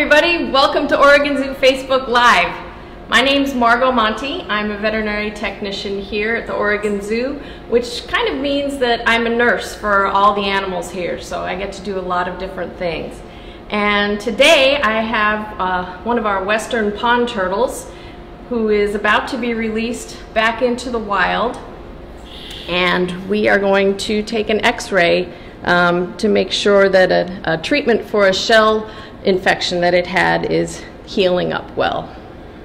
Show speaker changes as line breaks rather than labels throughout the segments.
everybody. Welcome to Oregon Zoo Facebook Live. My name's Margot Monti. I'm a veterinary technician here at the Oregon Zoo, which kind of means that I'm a nurse for all the animals here, so I get to do a lot of different things. And today I have uh, one of our western pond turtles who is about to be released back into the wild. And we are going to take an x-ray um, to make sure that a, a treatment for a shell infection that it had is healing up well.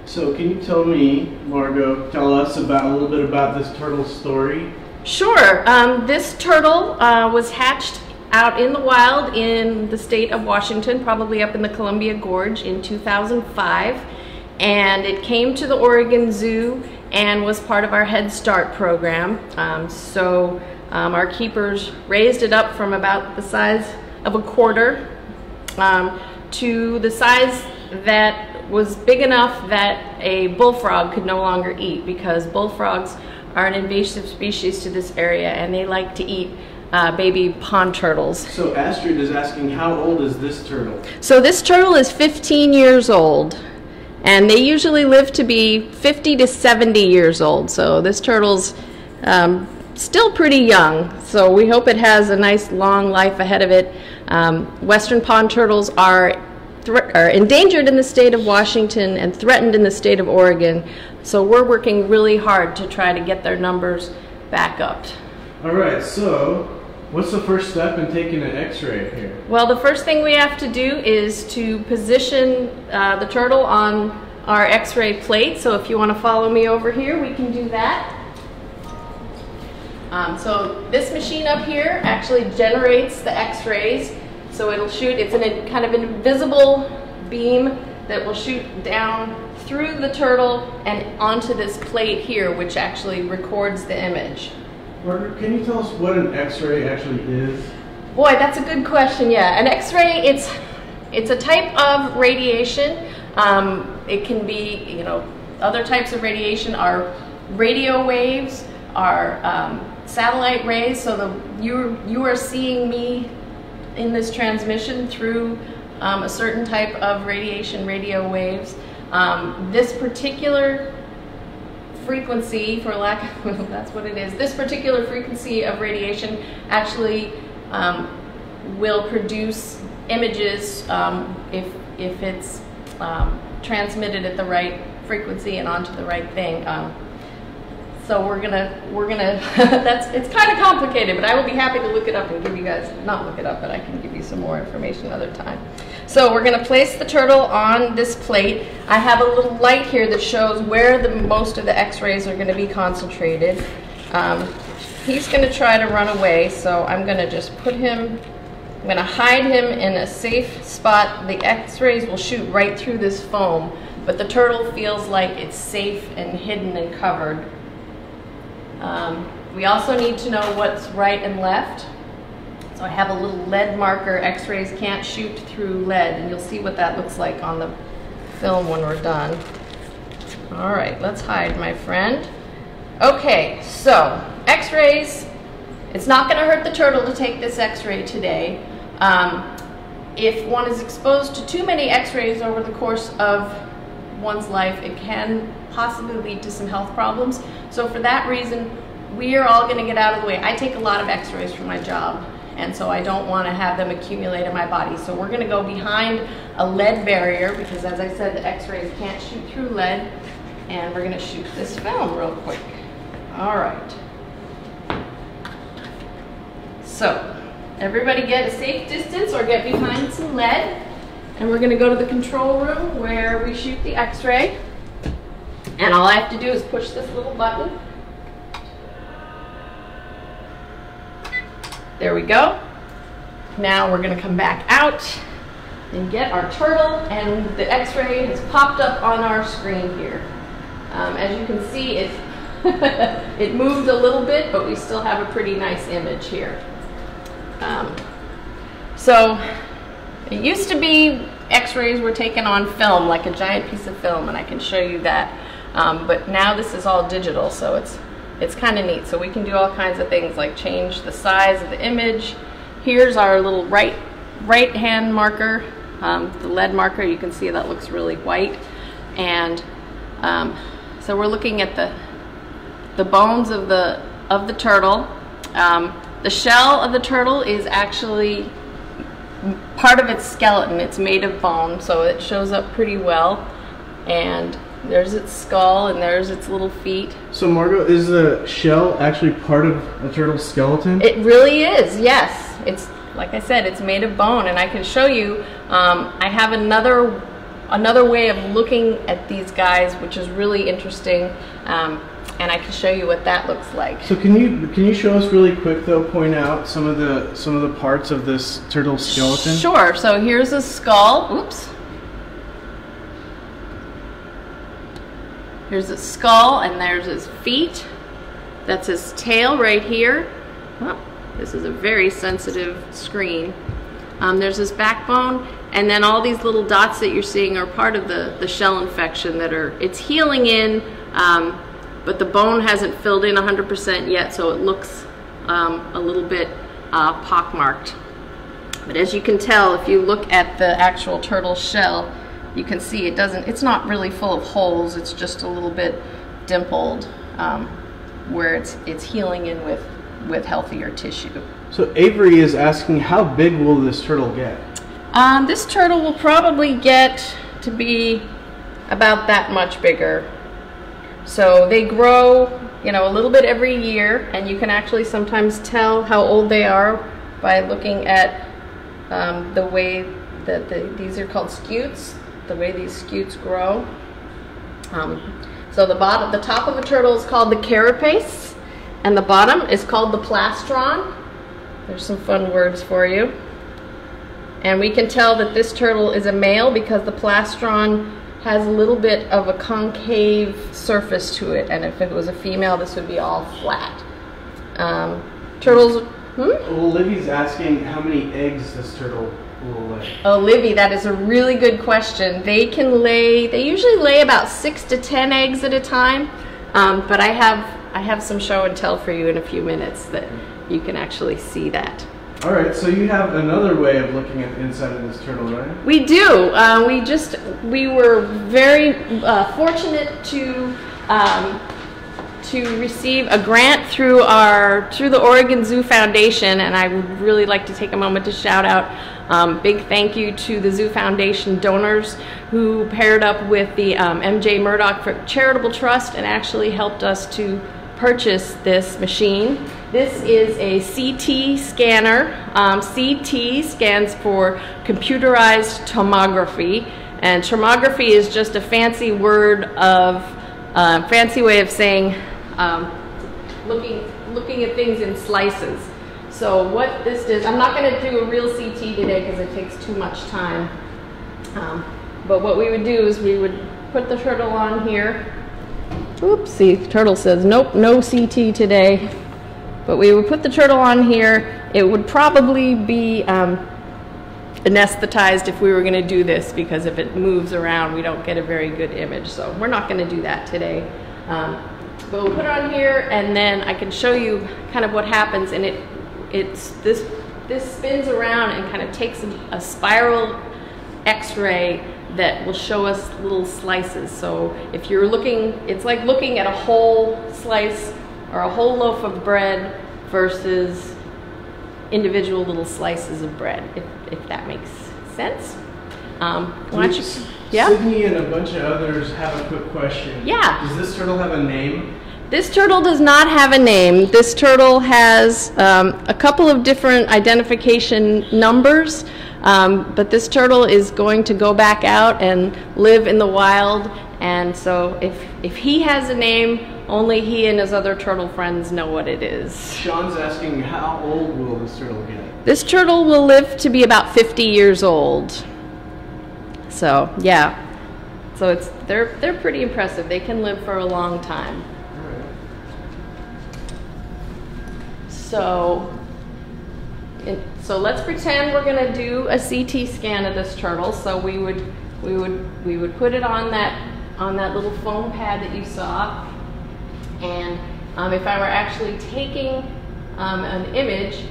So can you tell me, Margot, tell us about a little bit about this turtle story?
Sure. Um, this turtle uh, was hatched out in the wild in the state of Washington, probably up in the Columbia Gorge in 2005. And it came to the Oregon Zoo and was part of our Head Start program. Um, so um, our keepers raised it up from about the size of a quarter um, to the size that was big enough that a bullfrog could no longer eat because bullfrogs are an invasive species to this area and they like to eat uh, baby pond turtles.
So Astrid is asking, how old is this turtle?
So this turtle is 15 years old and they usually live to be 50 to 70 years old. So this turtle's um, still pretty young. So we hope it has a nice long life ahead of it. Um, Western pond turtles are, are endangered in the state of Washington and threatened in the state of Oregon. So we're working really hard to try to get their numbers back up.
All right, so what's the first step in taking an x-ray here?
Well, the first thing we have to do is to position uh, the turtle on our x-ray plate. So if you want to follow me over here, we can do that. Um, so this machine up here actually generates the x-rays. So it'll shoot, it's an, kind of an invisible beam that will shoot down through the turtle and onto this plate here, which actually records the image.
Margaret, can you tell us what an x-ray actually is?
Boy, that's a good question, yeah. An x-ray, it's, it's a type of radiation. Um, it can be, you know, other types of radiation are radio waves, are um, satellite rays, so the, you, you are seeing me in this transmission through um, a certain type of radiation radio waves. Um, this particular frequency, for lack of, that's what it is, this particular frequency of radiation actually um, will produce images um, if, if it's um, transmitted at the right frequency and onto the right thing. So we're gonna, we're gonna, that's, it's kind of complicated, but I will be happy to look it up and give you guys, not look it up, but I can give you some more information another time. So we're gonna place the turtle on this plate. I have a little light here that shows where the most of the x-rays are gonna be concentrated. Um, he's gonna try to run away, so I'm gonna just put him, I'm gonna hide him in a safe spot. The x-rays will shoot right through this foam, but the turtle feels like it's safe and hidden and covered. Um, we also need to know what's right and left. So I have a little lead marker. X-rays can't shoot through lead, and you'll see what that looks like on the film when we're done. All right, let's hide, my friend. Okay, so X-rays, it's not gonna hurt the turtle to take this X-ray today. Um, if one is exposed to too many X-rays over the course of one's life, it can possibly lead to some health problems. So for that reason, we are all gonna get out of the way. I take a lot of x-rays for my job, and so I don't wanna have them accumulate in my body. So we're gonna go behind a lead barrier, because as I said, the x-rays can't shoot through lead, and we're gonna shoot this film real quick. All right. So, everybody get a safe distance or get behind some lead. And we're gonna go to the control room where we shoot the x-ray. And all I have to do is push this little button. There we go. Now we're gonna come back out and get our turtle and the x-ray has popped up on our screen here. Um, as you can see, it, it moved a little bit, but we still have a pretty nice image here. Um, so it used to be x-rays were taken on film, like a giant piece of film, and I can show you that. Um, but now this is all digital, so it's it's kind of neat. So we can do all kinds of things like change the size of the image. Here's our little right right hand marker Um, the lead marker, you can see that looks really white. And um, so we're looking at the the bones of the of the turtle. Um, the shell of the turtle is actually part of its skeleton. It's made of bone, so it shows up pretty well. And there's its skull, and there's its little feet.
So, Margot, is the shell actually part of a turtle's skeleton?
It really is. Yes, it's like I said, it's made of bone, and I can show you. Um, I have another another way of looking at these guys, which is really interesting. Um, and I can show you what that looks like.
So can you can you show us really quick though? Point out some of the some of the parts of this turtle skeleton.
Sure. So here's a skull. Oops. Here's a skull, and there's his feet. That's his tail right here. Oh, this is a very sensitive screen. Um, there's his backbone, and then all these little dots that you're seeing are part of the, the shell infection that are, it's healing in, um, but the bone hasn't filled in 100% yet, so it looks um, a little bit uh, pockmarked. But as you can tell, if you look at the actual turtle shell, you can see it doesn't, it's not really full of holes, it's just a little bit dimpled um, where it's, it's healing in with, with healthier tissue.
So Avery is asking, how big will this turtle get?
Um, this turtle will probably get to be about that much bigger. So they grow, you know, a little bit every year, and you can actually sometimes tell how old they are by looking at um, the way that the, these are called scutes, the way these scutes grow. Um, so the bottom, the top of a turtle is called the carapace, and the bottom is called the plastron. There's some fun words for you. And we can tell that this turtle is a male because the plastron has a little bit of a concave surface to it, and if it was a female, this would be all flat. Um, turtles, hmm?
Well, Livy's asking how many eggs this turtle will lay.
Oh, Livy, that is a really good question. They can lay, they usually lay about six to ten eggs at a time, um, but I have, I have some show and tell for you in a few minutes that you can actually see that.
All right, so you have another way of looking at the inside of this turtle, right?
We do. Uh, we just we were very uh, fortunate to um, to receive a grant through our through the Oregon Zoo Foundation, and I would really like to take a moment to shout out. Um, big thank you to the Zoo Foundation donors who paired up with the um, MJ Murdock Charitable Trust and actually helped us to purchase this machine. This is a CT scanner. Um, CT stands for computerized tomography, and tomography is just a fancy word of, uh, fancy way of saying um, looking, looking at things in slices. So what this does, I'm not going to do a real CT today because it takes too much time. Um, but what we would do is we would put the turtle on here. Oopsie, turtle says, nope, no CT today. But we would put the turtle on here. It would probably be um, anesthetized if we were going to do this because if it moves around, we don't get a very good image. So we're not going to do that today. Um, but we'll put it on here, and then I can show you kind of what happens. And it, it's this, this spins around and kind of takes a, a spiral X-ray that will show us little slices. So if you're looking, it's like looking at a whole slice or a whole loaf of bread versus individual little slices of bread, if, if that makes sense. Um, why don't you, yeah?
Sydney and a bunch of others have a quick question.
Yeah.
Does this turtle have a name?
This turtle does not have a name. This turtle has um, a couple of different identification numbers, um, but this turtle is going to go back out and live in the wild. And so if, if he has a name, only he and his other turtle friends know what it is.
Sean's asking how old will this turtle get?
This turtle will live to be about 50 years old. So, yeah. So it's they're they're pretty impressive. They can live for a long time. So, it, so let's pretend we're going to do a CT scan of this turtle. So we would we would we would put it on that on that little foam pad that you saw, and um, if I were actually taking um, an image,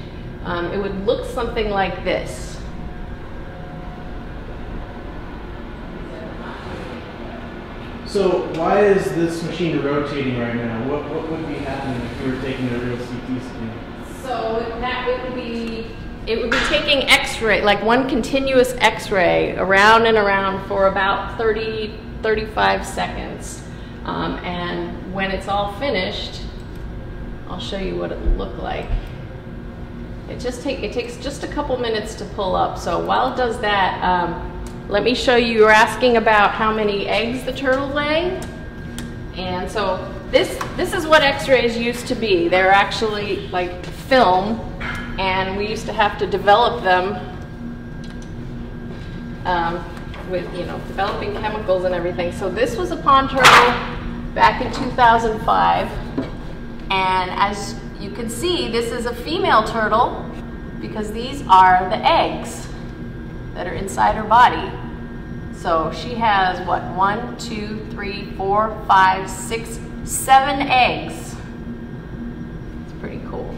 um, it would look something like this.
So why is this machine rotating right now? What, what would be happening if you were taking a real CT scan?
So that would be, it would be taking x-ray, like one continuous x-ray around and around for about 30, 35 seconds. Um, and when it's all finished, I'll show you what it looked like. It just take it takes just a couple minutes to pull up. So while it does that, um, let me show you. You're asking about how many eggs the turtle lay, and so this this is what X-rays used to be. They're actually like film, and we used to have to develop them um, with you know developing chemicals and everything. So this was a pond turtle back in 2005, and as you can see, this is a female turtle because these are the eggs that are inside her body. So she has what, one, two, three, four, five, six, seven eggs. It's pretty cool.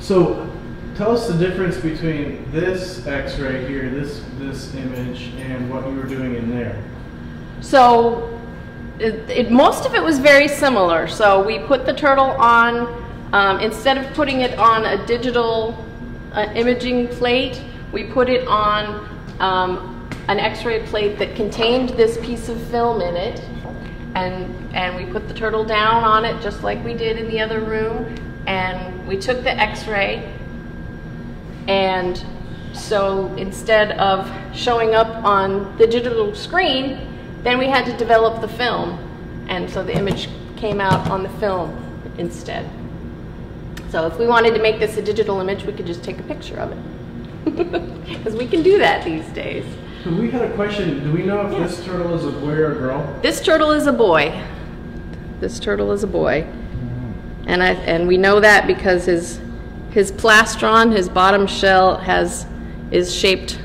So tell us the difference between this x-ray here, this, this image, and what you were doing in there.
So it, it, most of it was very similar. So we put the turtle on um, instead of putting it on a digital uh, imaging plate, we put it on um, an x-ray plate that contained this piece of film in it. And, and we put the turtle down on it just like we did in the other room. And we took the x-ray and so instead of showing up on the digital screen, then we had to develop the film. And so the image came out on the film instead. So if we wanted to make this a digital image, we could just take a picture of it. Because we can do that these days.
We had a question. Do we know if this turtle is a boy or a girl?
This turtle is a boy. This turtle is a boy. And, I, and we know that because his, his plastron, his bottom shell, has, is shaped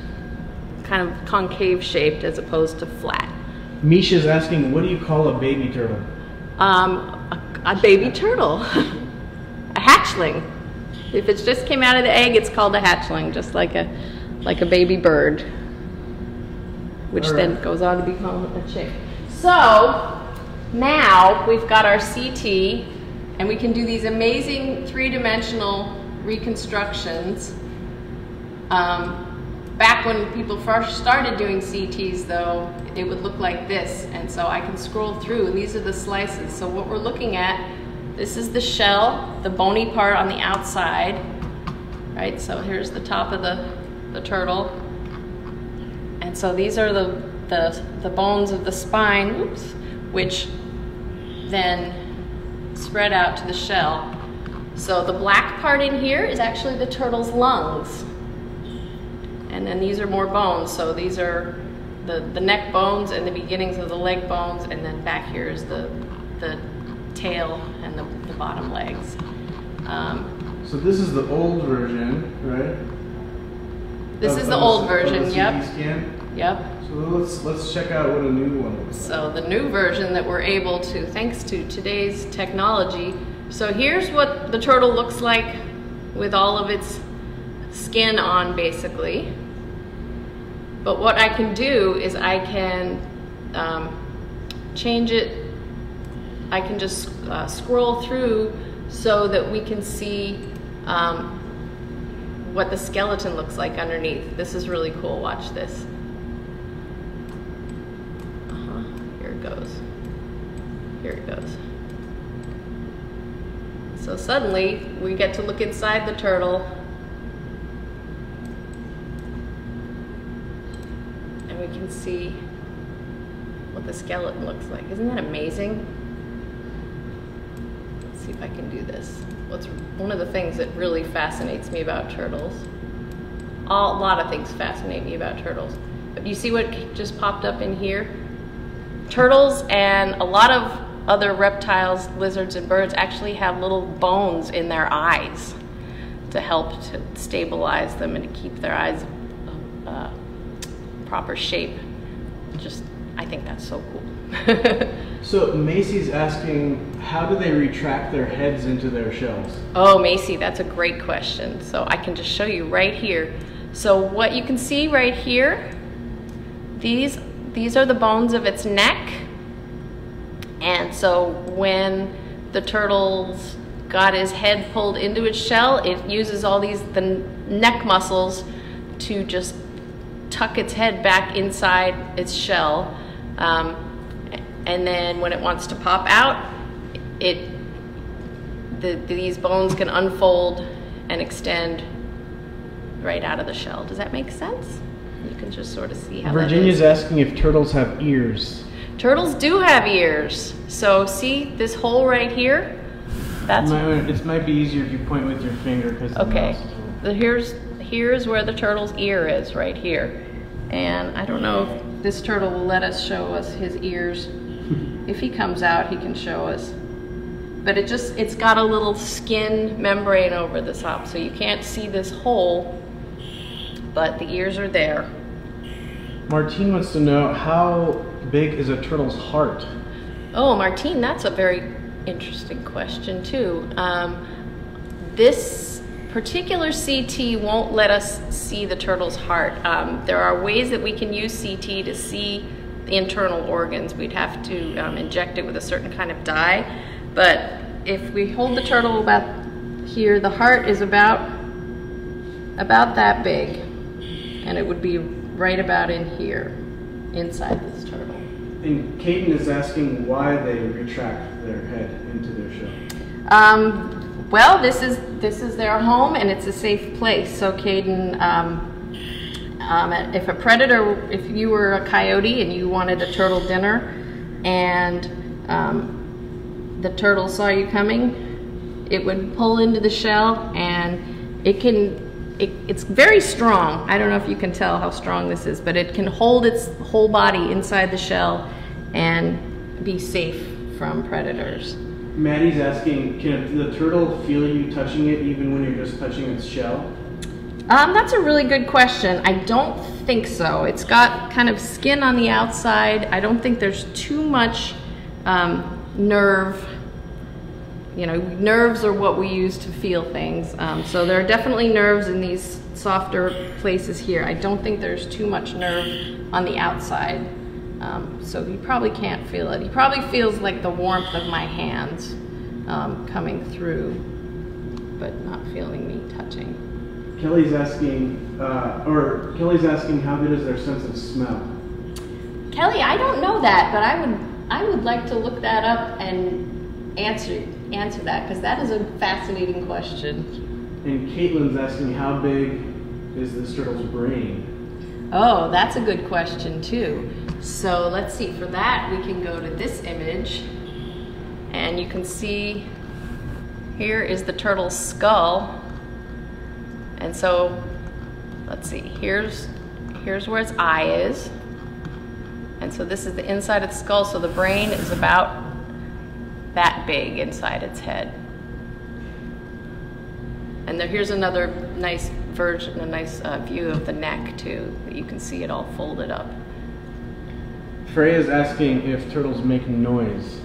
kind of concave shaped as opposed to flat.
Misha's asking, what do you call a baby turtle?
Um, a, a baby turtle. a hatchling. If it just came out of the egg, it's called a hatchling, just like a, like a baby bird, which right. then goes on to become a chick. So now we've got our CT, and we can do these amazing three-dimensional reconstructions. Um, back when people first started doing CTs though, it would look like this. And so I can scroll through and these are the slices. So what we're looking at this is the shell, the bony part on the outside, right? So here's the top of the, the turtle. And so these are the, the, the bones of the spine, oops, which then spread out to the shell. So the black part in here is actually the turtle's lungs. And then these are more bones. So these are the, the neck bones and the beginnings of the leg bones. And then back here is the, the tail and the, the bottom legs. Um,
so this is the old version, right?
This of, is the old version. The yep.
Scan?
Yep.
So let's let's check out what a new one looks
So like. the new version that we're able to, thanks to today's technology. So here's what the turtle looks like with all of its skin on, basically. But what I can do is I can um, change it I can just uh, scroll through so that we can see um, what the skeleton looks like underneath. This is really cool, watch this. Uh -huh. Here it goes. Here it goes. So suddenly we get to look inside the turtle can see what the skeleton looks like. Isn't that amazing? Let's see if I can do this. What's one of the things that really fascinates me about turtles? All, a lot of things fascinate me about turtles. But you see what just popped up in here? Turtles and a lot of other reptiles, lizards, and birds actually have little bones in their eyes to help to stabilize them and to keep their eyes uh, proper shape. Just, I think that's so cool.
So Macy's asking, how do they retract their heads into their shells?
Oh, Macy, that's a great question. So I can just show you right here. So what you can see right here, these, these are the bones of its neck. And so when the turtle's got his head pulled into its shell, it uses all these the neck muscles to just tuck its head back inside its shell. Um, and then when it wants to pop out, it the, these bones can unfold and extend right out of the shell. Does that make sense? You can just sort of see how
Virginia's
that is.
asking if turtles have ears.
Turtles do have ears. So see this hole right here? That's
Might- it might be easier if you point with your finger because
okay. The, here's here's where the turtle's ear is right here. And I don't know if this turtle will let us show us his ears. if he comes out, he can show us. But it just it's got a little skin membrane over the top, so you can't see this hole, but the ears are there.
Martine wants to know how big is a turtle's heart?
Oh, Martine, that's a very interesting question too. Um, this particular CT won't let us see the turtle's heart. Um, there are ways that we can use CT to see the internal organs. We'd have to um, inject it with a certain kind of dye, but if we hold the turtle about here, the heart is about about that big, and it would be right about in here, inside this turtle.
And Caden is asking why they retract their head into their shell.
Um, well, this is this is their home and it's a safe place. So, Caden, um, um, if a predator, if you were a coyote and you wanted a turtle dinner, and um, the turtle saw you coming, it would pull into the shell and it can. It, it's very strong. I don't know if you can tell how strong this is, but it can hold its whole body inside the shell and be safe from predators.
Maddie's asking, can the turtle feel you touching it even when you're just touching its shell?
Um, that's a really good question. I don't think so. It's got kind of skin on the outside. I don't think there's too much um, nerve. You know, nerves are what we use to feel things. Um, so there are definitely nerves in these softer places here. I don't think there's too much nerve on the outside. Um, so he probably can't feel it. He probably feels like the warmth of my hands um, coming through, but not feeling me touching.
Kelly's asking, uh, or Kelly's asking, how good is their sense of smell?
Kelly, I don't know that, but I would I would like to look that up and answer answer that because that is a fascinating question.
And Caitlin's asking, how big is this turtle's brain?
Oh, that's a good question too. So let's see. For that, we can go to this image, and you can see here is the turtle's skull. And so, let's see. Here's here's where its eye is. And so this is the inside of the skull. So the brain is about that big inside its head. And there, here's another nice version, a nice uh, view of the neck too, that you can see it all folded up.
Freya's asking if turtles make noise.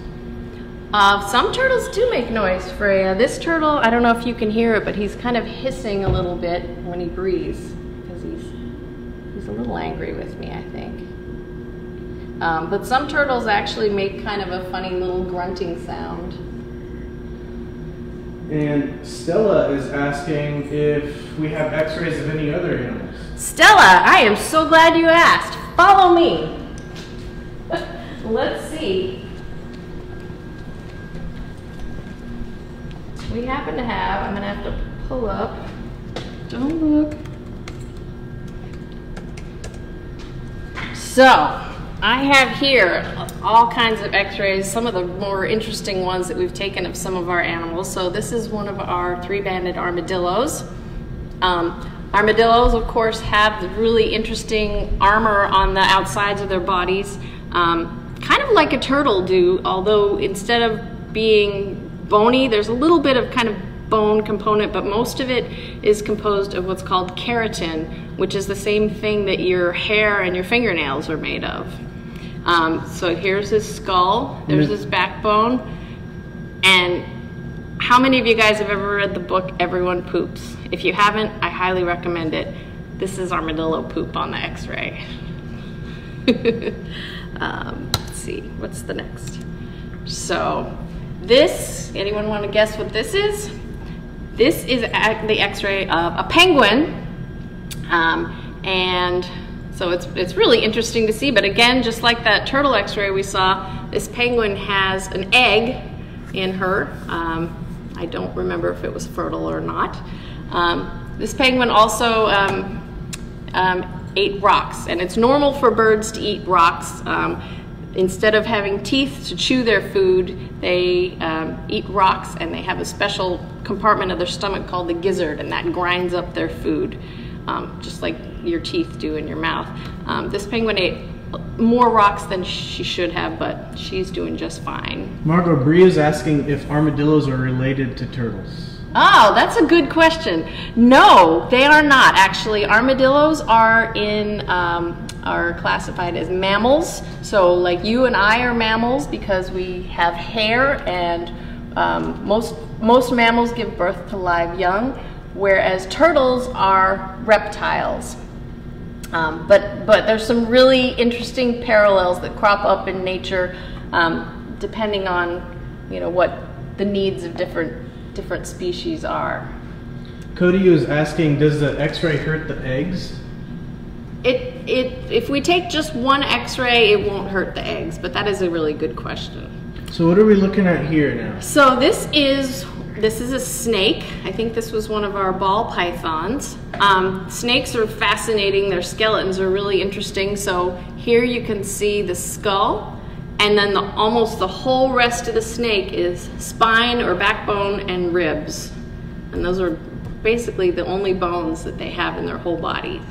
Uh, some turtles do make noise, Freya. This turtle, I don't know if you can hear it, but he's kind of hissing a little bit when he breathes because he's he's a little angry with me, I think. Um, but some turtles actually make kind of a funny little grunting sound.
And Stella is asking if we have x-rays of any other animals.
Stella, I am so glad you asked. Follow me. Let's see. We happen to have, I'm gonna have to pull up. Don't look. So, I have here all kinds of x-rays, some of the more interesting ones that we've taken of some of our animals. So this is one of our three-banded armadillos. Um, armadillos, of course, have the really interesting armor on the outsides of their bodies, um, kind of like a turtle do, although instead of being bony, there's a little bit of kind of bone component, but most of it is composed of what's called keratin, which is the same thing that your hair and your fingernails are made of. Um, so here's his skull, there's his backbone, and how many of you guys have ever read the book Everyone Poops? If you haven't, I highly recommend it. This is armadillo poop on the x-ray. um, let's see, what's the next So this, anyone want to guess what this is? This is the x-ray of a penguin. Um, and so it's, it's really interesting to see, but again, just like that turtle x-ray we saw, this penguin has an egg in her. Um, I don't remember if it was fertile or not. Um, this penguin also um, um, ate rocks, and it's normal for birds to eat rocks. Um, instead of having teeth to chew their food, they um, eat rocks and they have a special compartment of their stomach called the gizzard, and that grinds up their food, um, just like your teeth do in your mouth. Um, this penguin ate more rocks than she should have, but she's doing just fine.
Margot, is asking if armadillos are related to turtles.
Oh, that's a good question. No, they are not actually. Armadillos are in um, are classified as mammals. So, like you and I are mammals because we have hair, and um, most most mammals give birth to live young, whereas turtles are reptiles. Um, but but there's some really interesting parallels that crop up in nature, um, depending on you know what the needs of different different species are.
Cody was asking, does the X-ray hurt the eggs?
It, it, if we take just one x-ray, it won't hurt the eggs, but that is a really good question.
So what are we looking at here now?
So this is, this is a snake. I think this was one of our ball pythons. Um, snakes are fascinating. Their skeletons are really interesting. So here you can see the skull, and then the, almost the whole rest of the snake is spine or backbone and ribs. And those are basically the only bones that they have in their whole body.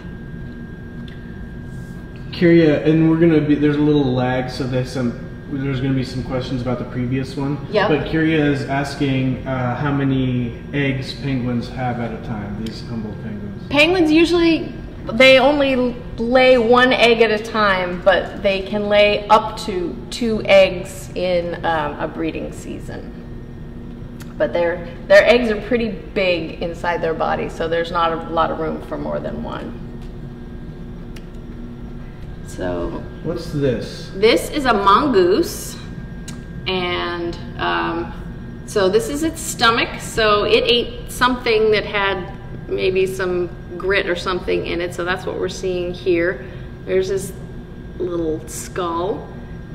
Kyria, and we're gonna be there's a little lag, so there's some there's gonna be some questions about the previous one.
Yep.
But Kyria is asking uh, how many eggs penguins have at a time. These Humboldt penguins.
Penguins usually they only lay one egg at a time, but they can lay up to two eggs in um, a breeding season. But their their eggs are pretty big inside their body, so there's not a lot of room for more than one. So
what's this?
This is a mongoose, and um, so this is its stomach. So it ate something that had maybe some grit or something in it. So that's what we're seeing here. There's this little skull.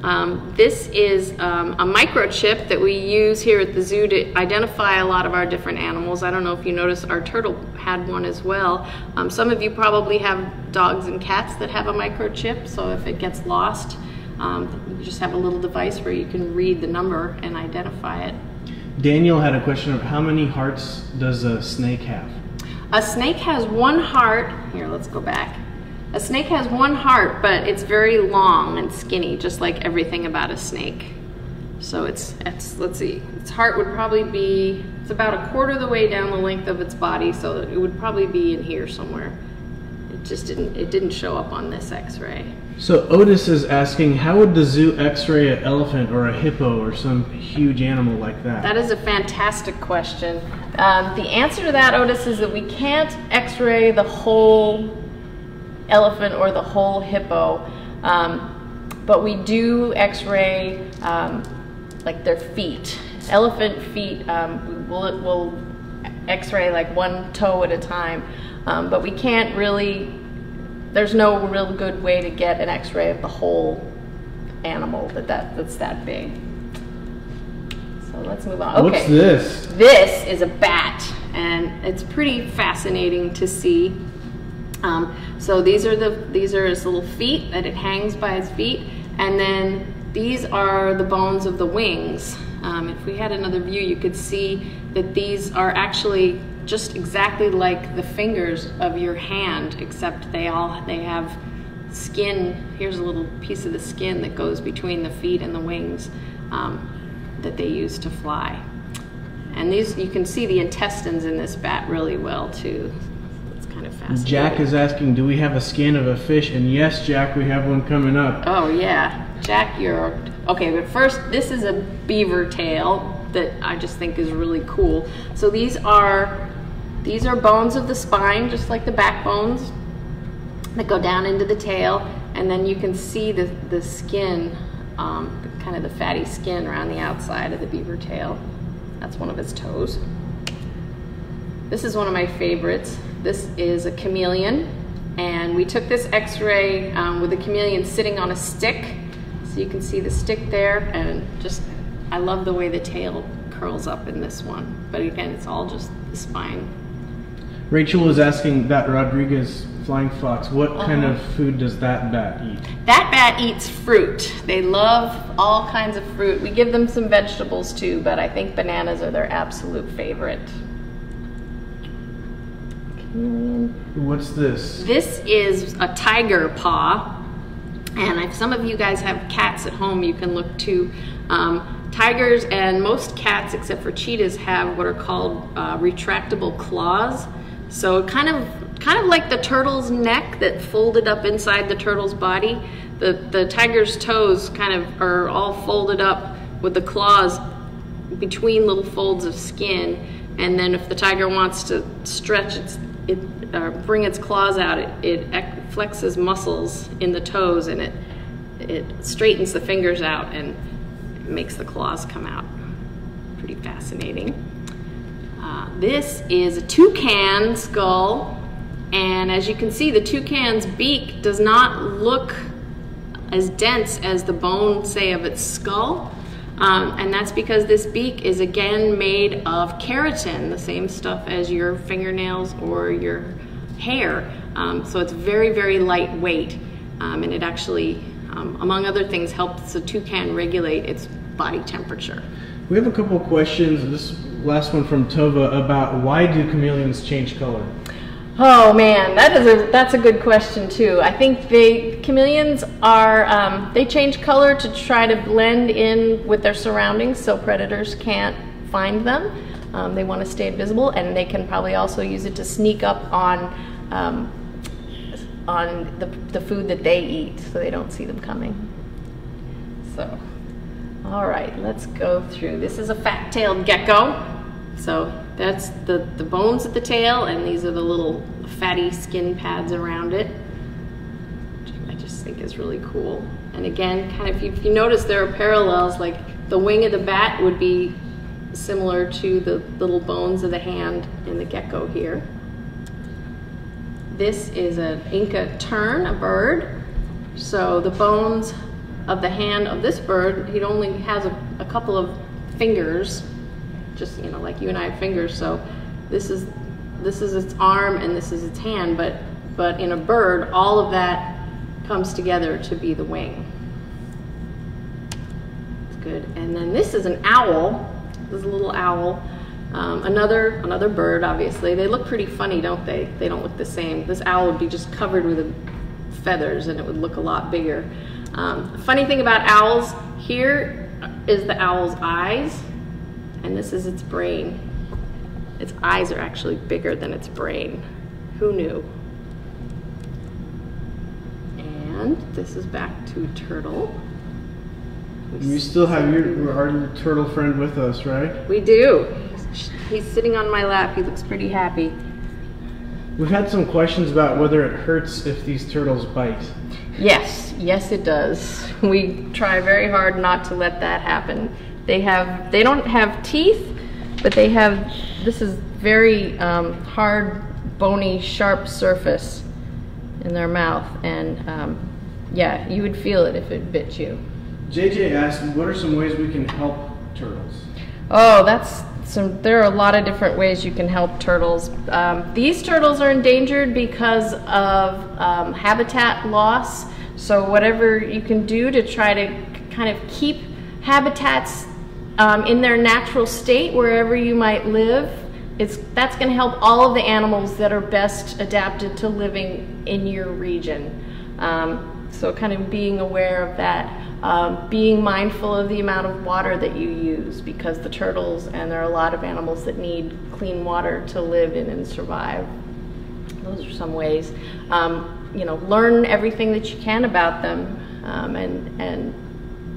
Um, this is um, a microchip that we use here at the zoo to identify a lot of our different animals. I don't know if you noticed our turtle had one as well. Um, some of you probably have dogs and cats that have a microchip, so if it gets lost, um, you just have a little device where you can read the number and identify it.
Daniel had a question of how many hearts does a snake have?
A snake has one heart. Here, let's go back. A snake has one heart, but it's very long and skinny, just like everything about a snake. So it's, it's, let's see, its heart would probably be, it's about a quarter of the way down the length of its body, so it would probably be in here somewhere. It just didn't, it didn't show up on this x-ray.
So Otis is asking, how would the zoo x-ray an elephant or a hippo or some huge animal like that?
That is a fantastic question. Um, the answer to that, Otis, is that we can't x-ray the whole elephant or the whole hippo. Um, but we do x-ray um, like their feet. Elephant feet, um, we'll, we'll x-ray like one toe at a time. Um, but we can't really, there's no real good way to get an x-ray of the whole animal that, that that's that big. So let's move on.
Okay. What's this?
This is a bat, and it's pretty fascinating to see. Um, so these are the these are his little feet that it hangs by his feet, and then these are the bones of the wings. Um, if we had another view, you could see that these are actually just exactly like the fingers of your hand, except they all they have skin. Here's a little piece of the skin that goes between the feet and the wings um, that they use to fly. And these you can see the intestines in this bat really well too kind of fascinating.
Jack is asking, do we have a skin of a fish? And yes, Jack, we have one coming up.
Oh yeah, Jack, you're okay. But first, this is a beaver tail that I just think is really cool. So these are these are bones of the spine, just like the backbones that go down into the tail, and then you can see the the skin um, kind of the fatty skin around the outside of the beaver tail. That's one of his toes. This is one of my favorites. This is a chameleon, and we took this x-ray um, with the chameleon sitting on a stick. So you can see the stick there, and just, I love the way the tail curls up in this one. But again, it's all just the spine.
Rachel was asking that Rodrigues flying fox, what
Uh-huh.
kind of food does that bat eat?
That bat eats fruit. They love all kinds of fruit. We give them some vegetables too, but I think bananas are their absolute favorite. Chameleon.
What's this?
This is a tiger paw, and if some of you guys have cats at home, you can look to. Um, tigers and most cats, except for cheetahs, have what are called uh, retractable claws. So kind of, kind of like the turtle's neck that folded up inside the turtle's body. The the tiger's toes kind of are all folded up with the claws between little folds of skin, and then if the tiger wants to stretch its it uh, bring its claws out, it, it flexes muscles in the toes and it it straightens the fingers out and makes the claws come out. Pretty fascinating. Uh, this is a toucan skull, and as you can see, the toucan's beak does not look as dense as the bone, say, of its skull. Um, and that's because this beak is again made of keratin, the same stuff as your fingernails or your hair. Um, so it's very, very lightweight. Um, and it actually, um, among other things, helps the toucan regulate its body temperature.
We have a couple questions. This last one from Tova about why do chameleons change color?
Oh man, that is a that's a good question too. I think they chameleons are um, they change color to try to blend in with their surroundings, so predators can't find them. Um, they want to stay invisible, and they can probably also use it to sneak up on um, on the the food that they eat, so they don't see them coming. So, all right, let's go through. This is a fat-tailed gecko. So that's the, the bones at the tail, and these are the little fatty skin pads around it. Which I just think is really cool. And again, kind of, if you, if you notice, there are parallels. Like the wing of the bat would be similar to the little bones of the hand in the gecko here. This is an Inca tern, a bird. So the bones of the hand of this bird, he only has a, a couple of fingers just you know like you and I have fingers so this is this is its arm and this is its hand but but in a bird all of that comes together to be the wing. It's good. And then this is an owl. This is a little owl. Um, another another bird obviously. They look pretty funny don't they? They don't look the same. This owl would be just covered with feathers and it would look a lot bigger. Um, funny thing about owls here is the owl's eyes and this is its brain. Its eyes are actually bigger than its brain. Who knew? And this is back to turtle.
You still have your our turtle friend with us, right?
We do. He's sitting on my lap. He looks pretty happy.
We've had some questions about whether it hurts if these turtles bite.
Yes, yes it does. We try very hard not to let that happen. They have, they don't have teeth, but they have, this is very um, hard, bony, sharp surface in their mouth. And um, yeah, you would feel it if it bit you.
JJ asked, what are some ways we can help turtles?
Oh, that's some. There are a lot of different ways you can help turtles. Um, these turtles are endangered because of um, habitat loss. So whatever you can do to try to kind of keep habitats um, in their natural state wherever you might live, it's that's going to help all of the animals that are best adapted to living in your region. Um, so kind of being aware of that. Um, being mindful of the amount of water that you use because the turtles and there are a lot of animals that need clean water to live in and survive. Those are some ways. Um, you know, learn everything that you can about them, um, and and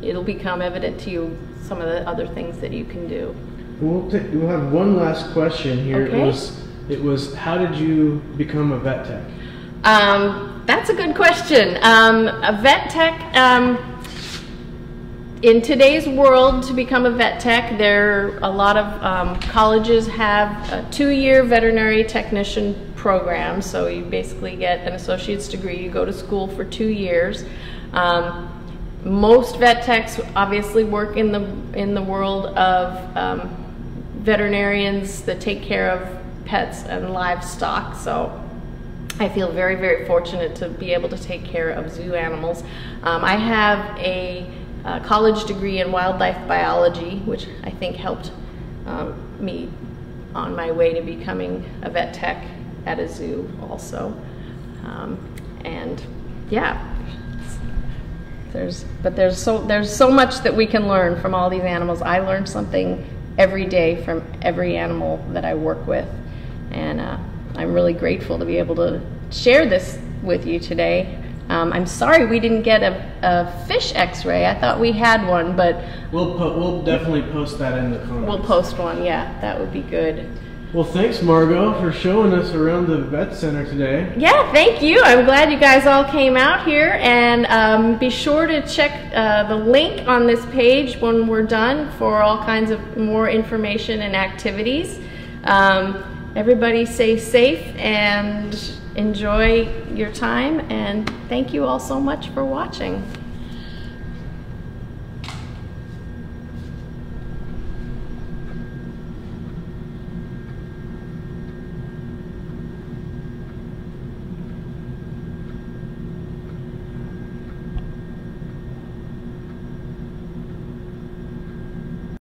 it'll become evident to you some of the other things that you can do.
We'll, we'll have one last question here.
Okay.
It was, it was, how did you become a vet tech?
Um, that's a good question. Um, a vet tech. Um, in today's world, to become a vet tech, there a lot of um, colleges have a two-year veterinary technician program. So you basically get an associate's degree. You go to school for two years. Um, most vet techs obviously work in the in the world of um, veterinarians that take care of pets and livestock. So I feel very, very fortunate to be able to take care of zoo animals. Um, I have a, a, college degree in wildlife biology, which I think helped um, me on my way to becoming a vet tech at a zoo also. Um, and yeah, there's, but there's so, there's so much that we can learn from all these animals. I learn something every day from every animal that I work with. And uh, I'm really grateful to be able to share this with you today. Um, I'm sorry we didn't get a, a fish X-ray. I thought we had one, but
we'll po- we'll definitely post that in the comments.
We'll post one. Yeah, that would be good.
Well, thanks, Margot, for showing us around the vet center today.
Yeah, thank you. I'm glad you guys all came out here, and um, be sure to check uh, the link on this page when we're done for all kinds of more information and activities. Um, everybody stay safe and enjoy your time, and thank you all so much for watching.